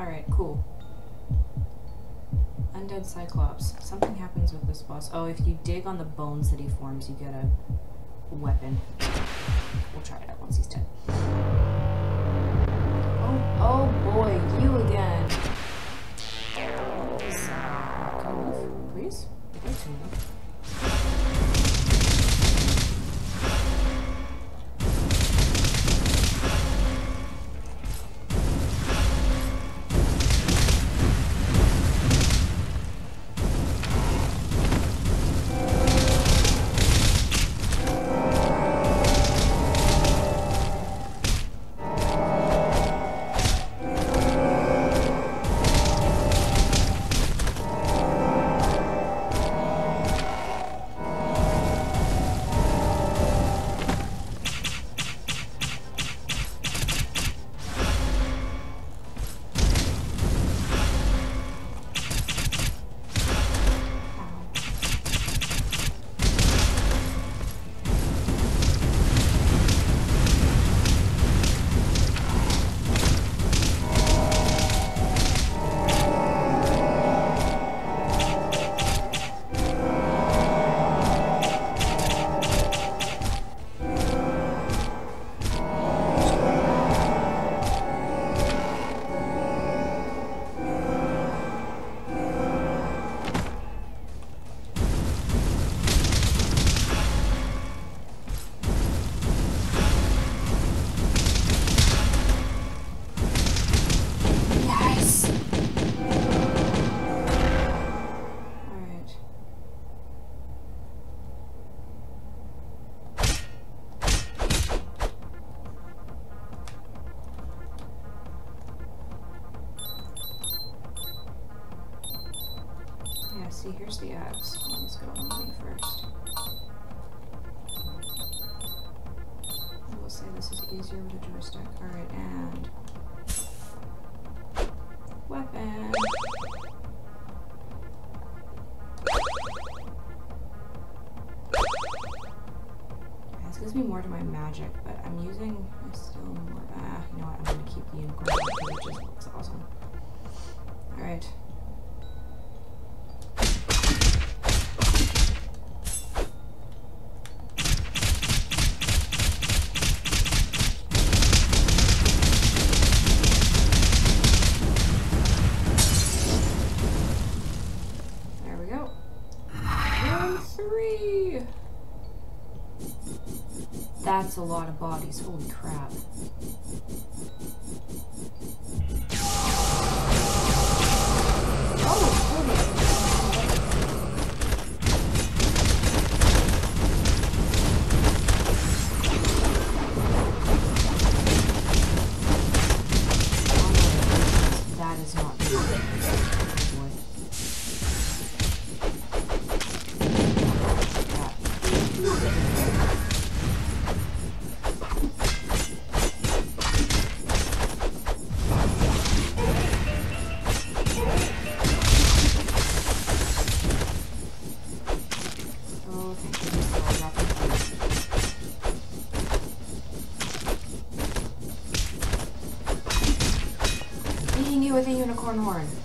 Alright, cool. Undead Cyclops. Something happens with this boss. Oh, if you dig on the bones that he forms, you get a weapon. We'll try it out once he's dead. Oh, oh boy, you see, here's the axe. Let's get on one first. I will say this is easier with a joystick. Alright, and weapon. This gives me more to my magic, but I'm using I still more. Ah, you know what? I'm gonna keep the unicorn it just looks awesome. All a lot of bodies. Holy crap. With a unicorn horn.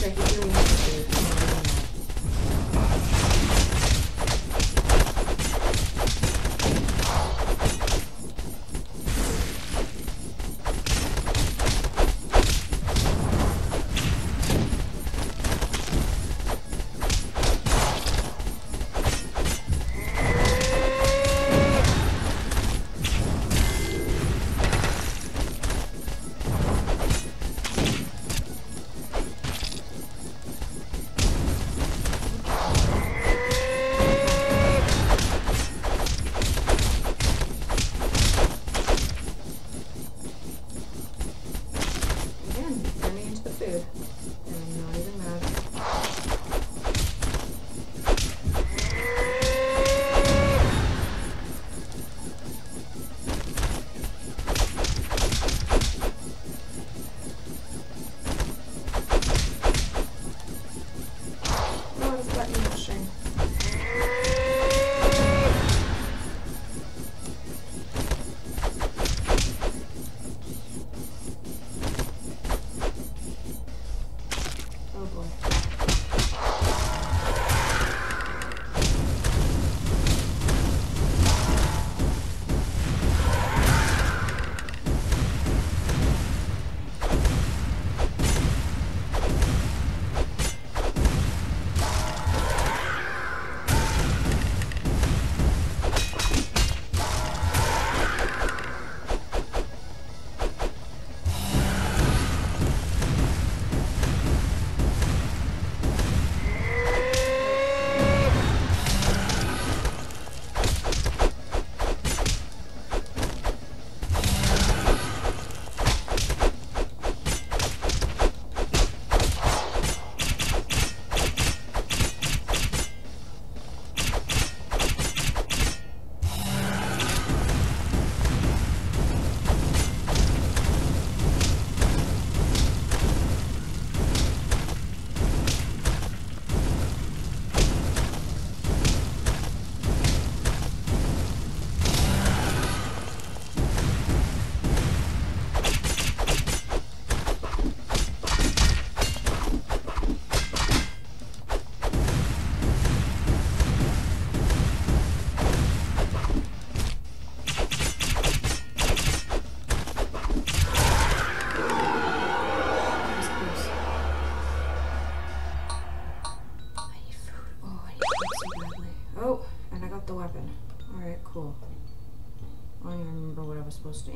Vamos a decir uno.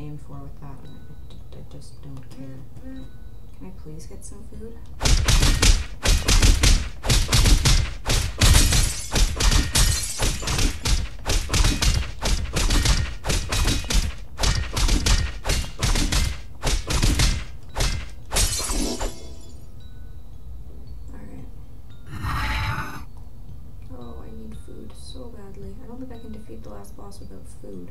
Aim for with that. I, I, I just don't care. Can I please get some food? Alright. Oh, I need food so badly. I don't think I can defeat the last boss without food.